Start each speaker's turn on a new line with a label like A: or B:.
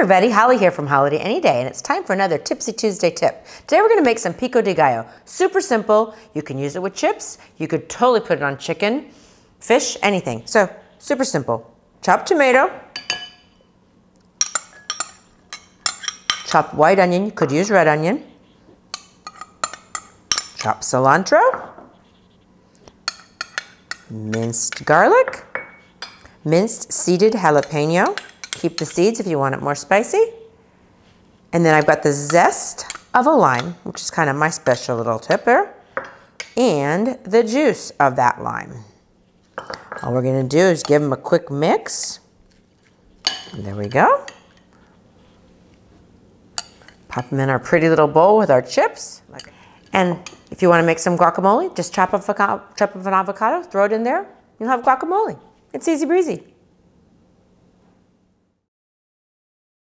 A: everybody, Holli here from HolliDay AnyDay, and it's time for another Tipsy Tuesday tip. Today we're going to make some pico de gallo. Super simple. You can use it with chips. You could totally put it on chicken, fish, anything. So, super simple. Chopped tomato. Chopped white onion. You could use red onion. Chopped cilantro. Minced garlic. Minced seeded jalapeno. Keep the seeds if you want it more spicy. And then I've got the zest of a lime, which is kind of my special little tip there, and the juice of that lime. All we're gonna do is give them a quick mix. There we go. Pop them in our pretty little bowl with our chips. And if you wanna make some guacamole, just chop up, chop up an avocado, throw it in there, you'll have guacamole. It's easy breezy.